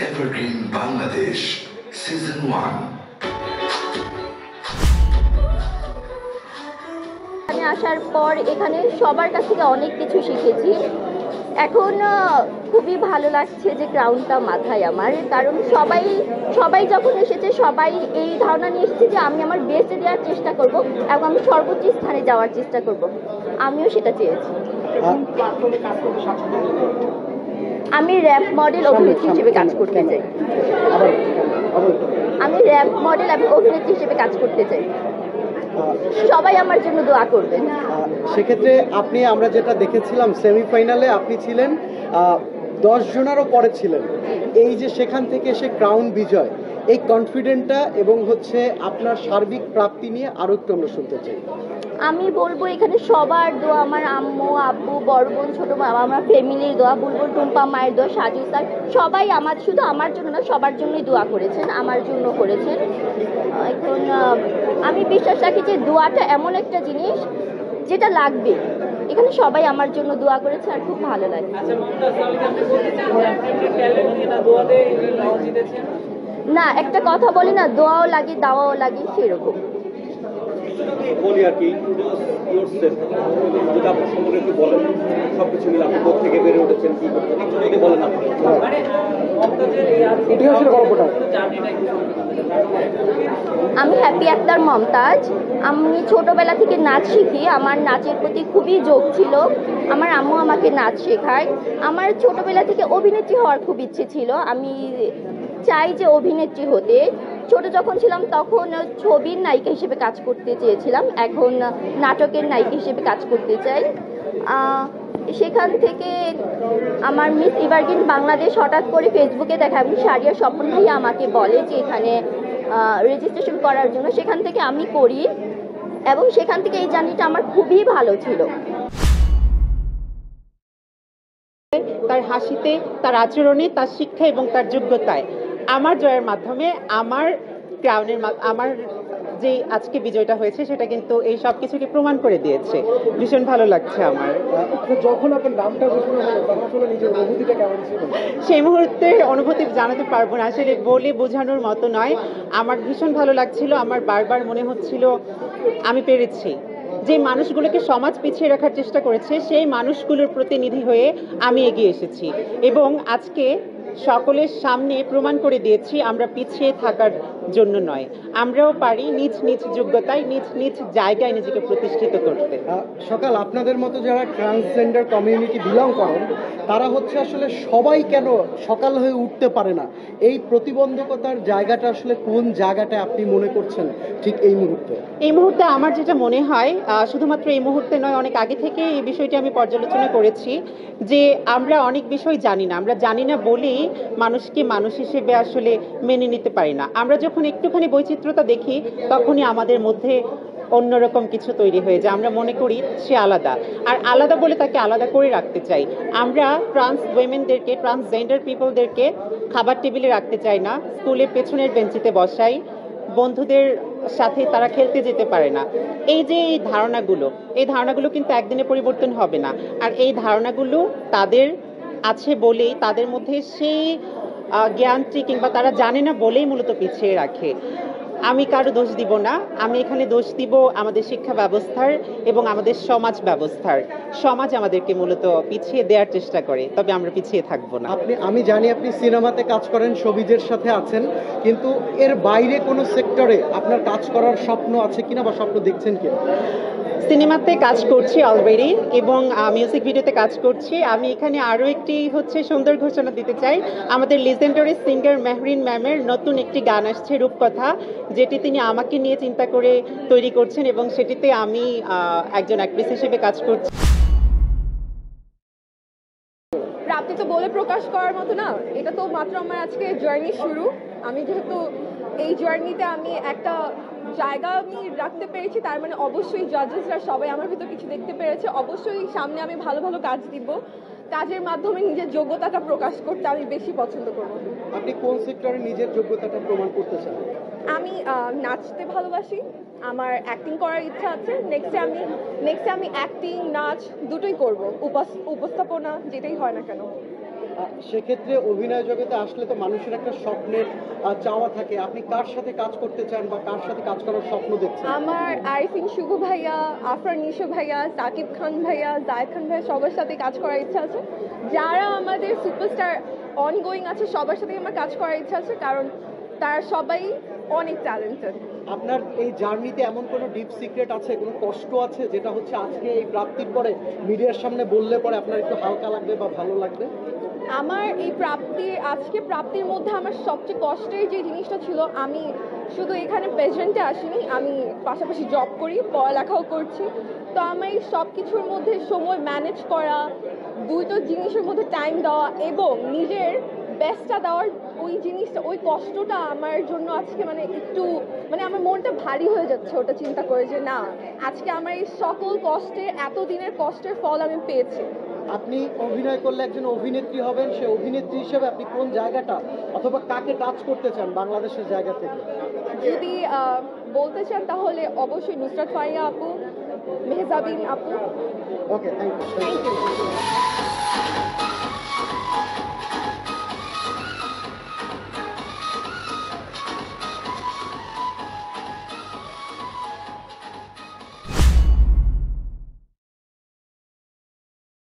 Evergreen Bangladesh Season 1 এখানে আসার পর এখানে সবার কাছ থেকে অনেক কিছু শিখেছি। এখন খুবই ভালো লাগছে যে ক্রাউনটা মাথায় আমার কারণ সবাই সবাই যখন এসেছে সবাই এই ধারণা নিয়ে এসেছে যে আমি আমার বেস্ট দেওয়ার চেষ্টা করব এবং আমি সর্বোচ্চ স্থানে যাওয়ার চেষ্টা করব। আমিও সেটা চেয়েছি। আমি র্যাপ মডেল অভিনেত্রী হিসেবে কাজ করতে চাই। আমি র্যাপ মডেল এবং অভিনেত্রী হিসেবে কাজ করতে চাই। সবাই আমার জন্য দোয়া করবেন। সেক্ষেত্রে আপনি, আমরা যেটা দেখেছিলাম সেমিফাইনালে আপনি ছিলেন দশ জনেরও পরে ছিলেন। এই যে সেখান থেকে এসে ক্রাউন বিজয়, এই কনফিডেন্টটা এবং হচ্ছে আপনার সার্বিক প্রাপ্তি নিয়ে আরও একটু আমরা শুনতে চাই। আমি বলব এখানে সবার দোয়া আমার আম্মু আব্বু বড় বোন ছোট বাবা আমার ফ্যামিলির দোয়া বুলবুল টুম্পা মায়ের দোয়া সাজু স্যার সবাই আমার শুধু আমার জন্য না সবার জন্যই দোয়া করেছেন আমার জন্য করেছেন। এখন আমি বিশ্বাস রাখি যে দোয়াটা এমন একটা জিনিস যেটা লাগবে। এখানে সবাই আমার জন্য দোয়া করেছে আর খুব ভালো লাগে। আচ্ছা মমতাজ আমি জানতে চাইতে চাই যে আপনার ট্যালেন্ট নিয়ে না একটা কথা বলি না দোয়াও লাগে দাওয়াও লাগে সেরকম। বলি আর কি ইন্ট্রোডিউস ইয়োরসেলফ যদি আপনার সম্পর্কে একটু বলেন সবকিছু মিলে আপনি কোথা থেকে বেড়ে উঠেছেন কি যদি বলেন আপনি মানে ইতিহাসের গল্পটা। আমি হ্যাপি আক্তার মমতাজ আমি ছোটবেলা থেকে নাচ শিখি। আমার নাচের প্রতি খুবই যোগ ছিল। আমার আম্মু আমাকে নাচ শেখায়। আমার ছোটবেলা থেকে অভিনেত্রী হওয়ার খুব ইচ্ছে ছিল। আমি চাই যে অভিনেত্রী হতে। ছোট যখন ছিলাম তখন ছবির নায়িকা হিসেবে কাজ করতে চেয়েছিলাম। এখন নাটকের নায়িকা হিসেবে কাজ করতে চাই। সেখান থেকে আমার মিস ইভারগিন বাংলাদেশ হঠাৎ করে ফেসবুকে দেখা এবং সারিয়া স্বপন ভাইয়া আমাকে বলে যে এখানে রেজিস্ট্রেশন করার জন্য সেখান থেকে আমি করি এবং সেখান থেকে এই জার্নিটা আমার খুবই ভালো ছিল। তার হাসিতে, তার আচরণে, তার শিক্ষা এবং তার যোগ্যতায়। আমার জয়ের মাধ্যমে আমার ক্রাউনের আমার যে আজকে বিজয়টা হয়েছে সেটা কিন্তু এই সব কিছুকে প্রমাণ করে দিয়েছে। ভীষণ ভালো লাগছে আমার। যখন আপনার নামটা অনুভূতিটা কেমন ছিল? সেই মুহূর্তের অনুভূতি জানাতে পারব না আসলে বলে বোঝানোর মতো নয়। আমার ভীষণ ভালো লাগছিল আমার বারবার মনে হচ্ছিল আমি পেরেছি। যে মানুষগুলোকে সমাজ পিছিয়ে রাখার চেষ্টা করেছে সেই মানুষগুলোর প্রতিনিধি হয়ে আমি এগিয়ে এসেছি। এবং আজকে সকলের সামনে প্রমাণ করে দিয়েছি আমরা পিছিয়ে থাকার জন্য নয়। আমরাও পারি নিজ নিজ যোগ্যতায় নিজ নিজ জায়গায় নিজেকে প্রতিষ্ঠিত করতে। সকাল আপনাদের মতো যারা ট্রান্সজেন্ডার কমিউনিটি বিলং করেন তারা হচ্ছে আসলে সবাই কেন সকাল হয়ে উঠতে পারে না? এই প্রতিবন্ধকতার জায়গাটা আসলে কোন জায়গাটা আপনি মনে করছেন ঠিক এই মুহূর্তে? এই মুহূর্তে আমার যেটা মনে হয় শুধুমাত্র এই মুহূর্তে নয় অনেক আগে থেকে এই বিষয়টি আমি পর্যালোচনা করেছি যে আমরা অনেক বিষয় জানি না আমরা জানি না বলেই মানুষকে মানুষ হিসেবে আসলে মেনে নিতে পারি না। আমরা যখন একটুখানি বৈচিত্র্যতা দেখি, তখনই আমাদের মধ্যে অন্যরকম কিছু তৈরি হয়ে যায়। আমরা মনে করি সে আলাদা। আর আলাদা বলে তাকে আলাদা করে রাখতে চাই। আমরা ট্রান্স উইমেনদেরকে ট্রান্সজেন্ডার পিপলদেরকে খাবার টেবিলে রাখতে চাই না। স্কুলের পেছনের বেঞ্চিতে বসাই। বন্ধুদের সাথে তারা খেলতে যেতে পারে না। এই যে এই ধারণাগুলো এই ধারণাগুলো কিন্তু একদিনে পরিবর্তন হবে না। আর এই ধারণাগুলো তাদের আছে বলেই তাদের মধ্যে সেই জ্ঞানটি কিংবা তারা জানে না বলেই মূলত পিছিয়ে রাখে। আমি কারও দোষ দিব না। আমি এখানে দোষ দিব আমাদের শিক্ষা ব্যবস্থার এবং আমাদের সমাজ ব্যবস্থার। সমাজ আমাদেরকে মূলত পিছিয়ে দেওয়ার চেষ্টা করে তবে আমরা পিছিয়ে থাকব না। আপনি আমি জানি আপনি সিনেমাতে কাজ করেন সবিজের সাথে আছেন কিন্তু এর বাইরে কোনো সেক্টরে আপনার কাজ করার স্বপ্ন আছে কিনা বা স্বপ্ন দেখছেন কিনা? সিনেমাতে কাজ করছি অলরেডি এবং মিউজিক ভিডিওতে কাজ করছি। আমি এখানে আরও একটি হচ্ছে সুন্দর ঘোষণা দিতে চাই। আমাদের লিজেন্ডারি সিঙ্গার মেহরিন ম্যামের নতুন একটি গান আসছে রূপকথা। যেটি তিনি আমাকে নিয়ে চিন্তা করে তৈরি করছেন এবং সেটিতে আমি একজন অ্যাক্ট্রেস হিসেবে কাজ করছি। প্রাপ্তি তো বলে প্রকাশ করার মতো না, এটা তো মাত্র আমার আজকে জার্নি শুরু। আমি যেহেতু এই জার্নিতে আমি একটা জায়গা আমি রাখতে পেরেছি, তার মানে অবশ্যই জাজেসরা সবাই আমার ভিতর কিছু দেখতে পেরেছে। অবশ্যই সামনে আমি ভালো ভালো কাজ দিব। কাজের মাধ্যমে নিজের যোগ্যতাটা প্রকাশ করতে আমি বেশি পছন্দ করব। আপনি কোন সেক্টরে নিজের যোগ্যতাটা প্রমাণ করতে চান? আমি নাচতে ভালোবাসি। আমার অ্যাক্টিং করার ইচ্ছা আছে। নেক্সটে আমি নেক্সটে আমি অ্যাক্টিং নাচ দুটোই করব। উপস্থাপনা যেটাই হয় না কেন। সেক্ষেত্রে অভিনয় জগতে আসলে তো মানুষের একটা স্বপ্নের চাওয়া থাকে। আপনি কার সাথে কাজ করতে চান বা কার সাথে কাজ করার স্বপ্ন দেখছেন? আমার আরিফিন শুভ ভাইয়া আফরান নিশো ভাইয়া সাকিব খান ভাইয়া জায়দ খান ভাইয়া সবার সাথে কাজ করার ইচ্ছা আছে। যারা আমাদের সুপারস্টার অনগোয়িং আছে সবার সাথে আমার কাজ করার ইচ্ছা আছে কারণ তারা সবাই অনেক ট্যালেন্টেড আপনার এই জার্নিতে এমন কোনো ডিপ সিক্রেট আছে কোনো কষ্ট আছে যেটা হচ্ছে আজকে এই প্রাপ্তির পরে মিডিয়ার সামনে বললে পরে আপনার একটু হালকা লাগবে বা ভালো লাগবে? আমার এই প্রাপ্তি, আজকে প্রাপ্তির মধ্যে আমার সবচেয়ে কষ্টের যে জিনিসটা ছিল, আমি শুধু এখানে প্রেজেন্টে আসিনি, আমি পাশাপাশি জব করি, পড়ালেখাও করছি। তো আমার এই সব কিছুর মধ্যে সময় ম্যানেজ করা, দুটো জিনিসের মধ্যে টাইম দেওয়া এবং নিজের বেস্টটা দেওয়ার ওই জিনিসটা ওই কষ্টটা আমার জন্য আজকে মানে একটু মানে আমার মনটা ভারী হয়ে যাচ্ছে ওটা চিন্তা করে যে না আজকে আমার এই সকল কষ্টের এতদিনের কষ্টের ফল আমি পেয়েছি। আপনি অভিনয় করলে একজন অভিনেত্রী হবেন সে অভিনেত্রী হিসেবে আপনি কোন জায়গাটা অথবা কাকে টাচ করতে চান বাংলাদেশের জায়গা থেকে? যদি বলতে চান তাহলে অবশ্যই নুসরাত ফারিয়া আপু মেহজাবিন আপু। Okay thank you thank you